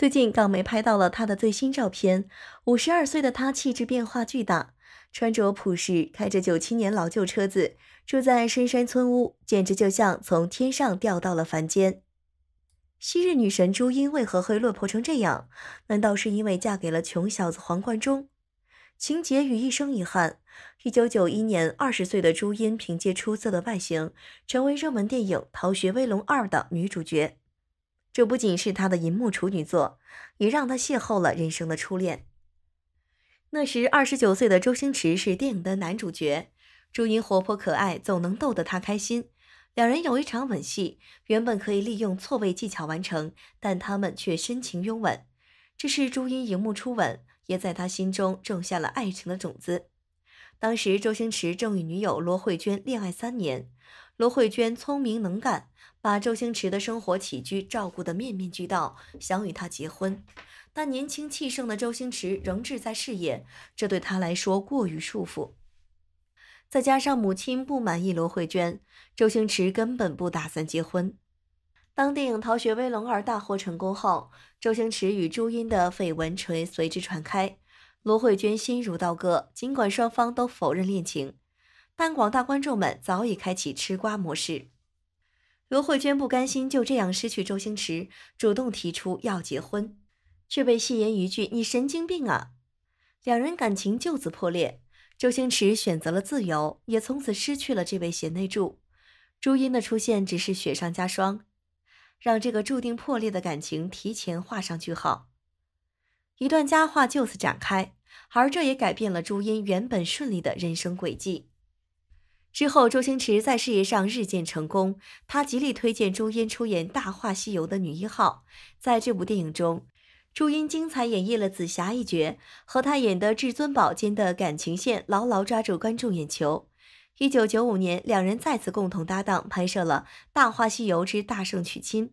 最近，港媒拍到了他的最新照片。五十二岁的他气质变化巨大，穿着朴实，开着九七年老旧车子，住在深山村屋，简直就像从天上掉到了凡间。昔日女神朱茵为何会落魄成这样？难道是因为嫁给了穷小子黄贯中？情节与一生遗憾。一九九一年，二十岁的朱茵凭借出色的外形，成为热门电影《逃学威龙二》的女主角。这不仅是他的银幕处女作，也让他邂逅了人生的初恋。那时二十九岁的周星驰是电影的男主角，朱茵活泼可爱，总能逗得他开心。两人有一场吻戏，原本可以利用错位技巧完成，但他们却深情拥吻。这是朱茵荧幕初吻，也在他心中种下了爱情的种子。当时周星驰正与女友罗慧娟恋爱三年，罗慧娟聪明能干。把周星驰的生活起居照顾得面面俱到，想与他结婚，但年轻气盛的周星驰仍志在事业，这对他来说过于束缚。再加上母亲不满意罗慧娟，周星驰根本不打算结婚。当电影《逃学威龙二》大获成功后，周星驰与朱茵的绯闻垂随之传开，罗慧娟心如刀割。尽管双方都否认恋情，但广大观众们早已开启吃瓜模式。罗慧娟不甘心就这样失去周星驰，主动提出要结婚，却被戏言一句：“你神经病啊！”两人感情就此破裂。周星驰选择了自由，也从此失去了这位贤内助。朱茵的出现只是雪上加霜，让这个注定破裂的感情提前画上句号。一段佳话就此展开，而这也改变了朱茵原本顺利的人生轨迹。之后，周星驰在事业上日渐成功，他极力推荐朱茵出演《大话西游》的女一号。在这部电影中，朱茵精彩演绎了紫霞一角，和她演的至尊宝间的感情线牢牢抓住观众眼球。一九九五年，两人再次共同搭档拍摄了《大话西游之大圣娶亲》，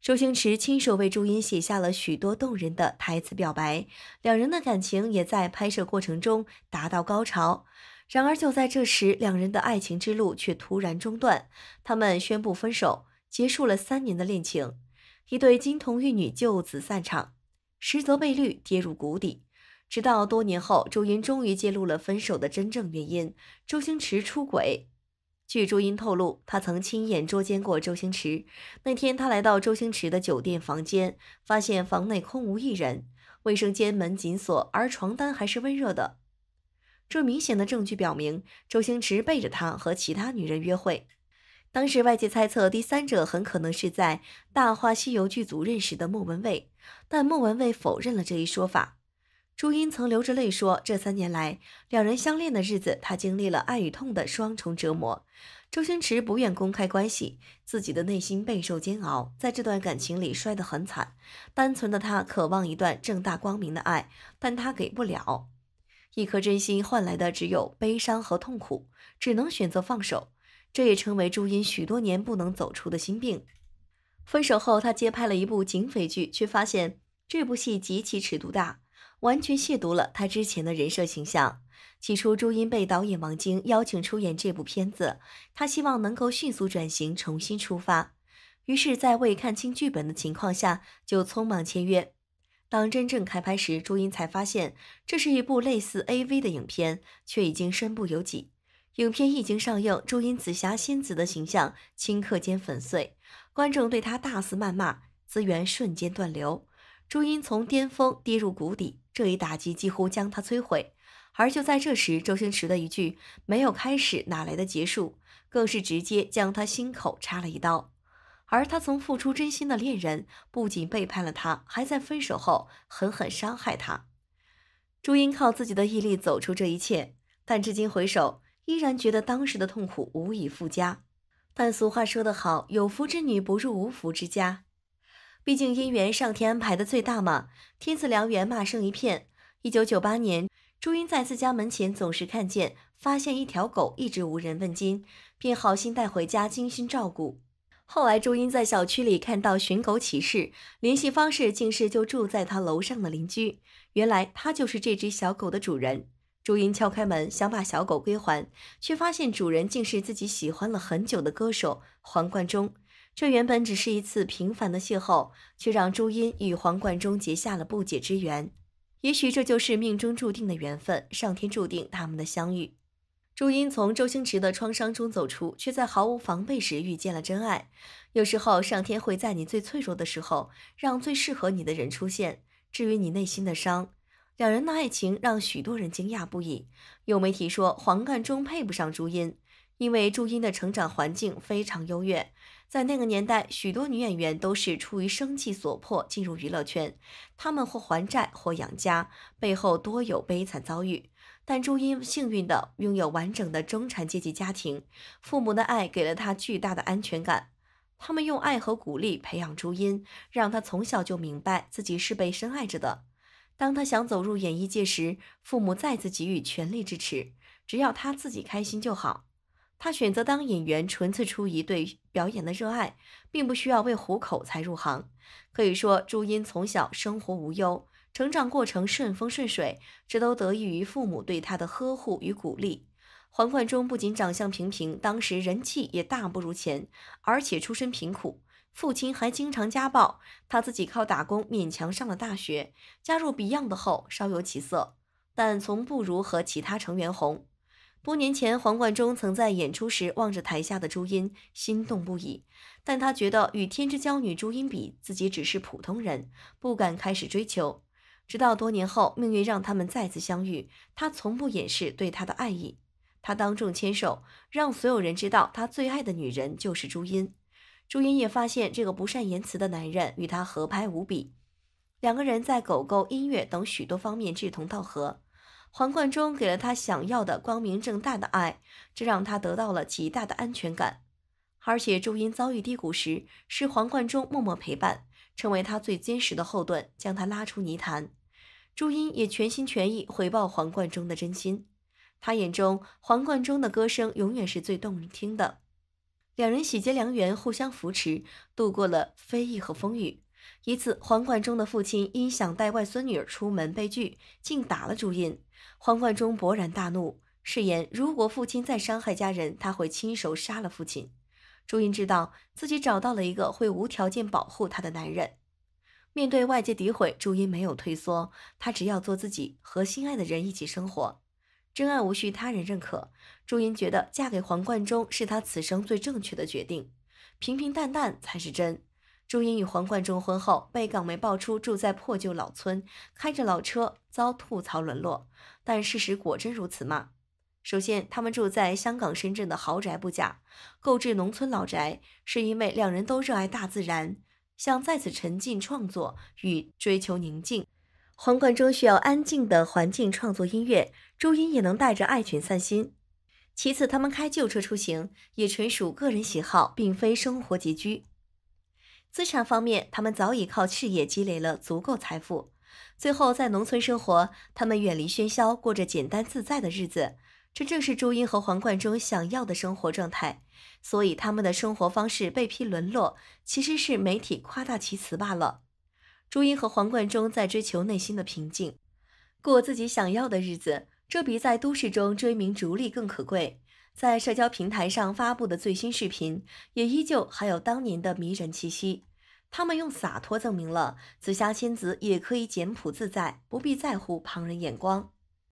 周星驰亲手为朱茵写下了许多动人的台词表白，两人的感情也在拍摄过程中达到高潮。然而，就在这时，两人的爱情之路却突然中断，他们宣布分手，结束了三年的恋情，一对金童玉女就此散场，实则被绿，跌入谷底。直到多年后，朱茵终于揭露了分手的真正原因：周星驰出轨。据朱茵透露，她曾亲眼捉奸过周星驰。那天，她来到周星驰的酒店房间，发现房内空无一人，卫生间门紧锁，而床单还是温热的。这明显的证据表明，周星驰背着她和其他女人约会。当时外界猜测，第三者很可能是在《大话西游》剧组认识的莫文蔚，但莫文蔚否认了这一说法。朱茵曾流着泪说：“这三年来，两人相恋的日子，她经历了爱与痛的双重折磨。周星驰不愿公开关系，自己的内心备受煎熬，在这段感情里摔得很惨。单纯的他渴望一段正大光明的爱，但他给不了。”一颗真心换来的只有悲伤和痛苦，只能选择放手。这也成为朱茵许多年不能走出的心病。分手后，他接拍了一部警匪剧，却发现这部戏极其尺度大，完全亵渎了他之前的人设形象。起初，朱茵被导演王晶邀请出演这部片子，他希望能够迅速转型，重新出发。于是，在未看清剧本的情况下，就匆忙签约。当真正开拍时，朱茵才发现这是一部类似 AV 的影片，却已经身不由己。影片一经上映，朱茵紫霞仙子的形象顷刻间粉碎，观众对她大肆谩骂，资源瞬间断流，朱茵从巅峰跌入谷底。这一打击几乎将她摧毁。而就在这时，周星驰的一句“没有开始，哪来的结束”，更是直接将她心口插了一刀。而他曾付出真心的恋人，不仅背叛了他，还在分手后狠狠伤害他。朱茵靠自己的毅力走出这一切，但至今回首，依然觉得当时的痛苦无以复加。但俗话说得好，有福之女不入无福之家。毕竟姻缘上天安排的最大嘛，天赐良缘，骂声一片。一九九八年，朱茵在自家门前总是看见、发现一条狗一直无人问津，便好心带回家精心照顾。后来，朱茵在小区里看到寻狗启事，联系方式竟是就住在他楼上的邻居。原来他就是这只小狗的主人。朱茵敲开门，想把小狗归还，却发现主人竟是自己喜欢了很久的歌手黄贯中。这原本只是一次平凡的邂逅，却让朱茵与黄贯中结下了不解之缘。也许这就是命中注定的缘分，上天注定他们的相遇。朱茵从周星驰的创伤中走出，却在毫无防备时遇见了真爱。有时候，上天会在你最脆弱的时候，让最适合你的人出现，治愈你内心的伤。两人的爱情让许多人惊讶不已。有媒体说，黄贯中配不上朱茵。因为朱茵的成长环境非常优越，在那个年代，许多女演员都是出于生计所迫进入娱乐圈，她们或还债或养家，背后多有悲惨遭遇。但朱茵幸运的拥有完整的中产阶级家庭，父母的爱给了她巨大的安全感，他们用爱和鼓励培养朱茵，让她从小就明白自己是被深爱着的。当她想走入演艺界时，父母再次给予全力支持，只要她自己开心就好。她选择当演员，纯粹出于对表演的热爱，并不需要为糊口才入行。可以说，朱茵从小生活无忧，成长过程顺风顺水，这都得益于父母对她的呵护与鼓励。黄贯中不仅长相平平，当时人气也大不如前，而且出身贫苦，父亲还经常家暴，他自己靠打工勉强上了大学。加入 Beyond 后稍有起色，但从不如和其他成员红。多年前，黄贯中曾在演出时望着台下的朱茵，心动不已。但他觉得与天之娇女朱茵比，自己只是普通人，不敢开始追求。直到多年后，命运让他们再次相遇，他从不掩饰对她的爱意。他当众牵手，让所有人知道他最爱的女人就是朱茵。朱茵也发现这个不善言辞的男人与她合拍无比，两个人在狗狗、音乐等许多方面志同道合。黄贯中给了他想要的光明正大的爱，这让他得到了极大的安全感。而且朱茵遭遇低谷时，是黄贯中默默陪伴，成为他最坚实的后盾，将他拉出泥潭。朱茵也全心全意回报黄贯中的真心。他眼中，黄贯中的歌声永远是最动听的。两人喜结良缘，互相扶持，度过了非议和风雨。一次，黄贯中的父亲因想带外孙女儿出门被拒，竟打了朱茵。黄贯中勃然大怒，誓言如果父亲再伤害家人，他会亲手杀了父亲。朱茵知道自己找到了一个会无条件保护她的男人。面对外界诋毁，朱茵没有退缩，她只要做自己，和心爱的人一起生活。真爱无需他人认可，朱茵觉得嫁给黄贯中是她此生最正确的决定。平平淡淡才是真。朱茵与黄贯中婚后，被港媒爆出住在破旧老村，开着老车，遭吐槽沦落。但事实果真如此吗？首先，他们住在香港、深圳的豪宅不假，购置农村老宅是因为两人都热爱大自然，想在此沉浸创作与追求宁静。黄贯中需要安静的环境创作音乐，朱茵也能带着爱犬散心。其次，他们开旧车出行也纯属个人喜好，并非生活拮据。资产方面，他们早已靠事业积累了足够财富。最后，在农村生活，他们远离喧嚣，过着简单自在的日子。这正是朱茵和黄贯中想要的生活状态。所以，他们的生活方式被批沦落，其实是媒体夸大其词罢了。朱茵和黄贯中在追求内心的平静，过自己想要的日子，这比在都市中追名逐利更可贵。在社交平台上发布的最新视频，也依旧还有当年的迷人气息。他们用洒脱证明了紫霞仙子也可以简朴自在，不必在乎旁人眼光。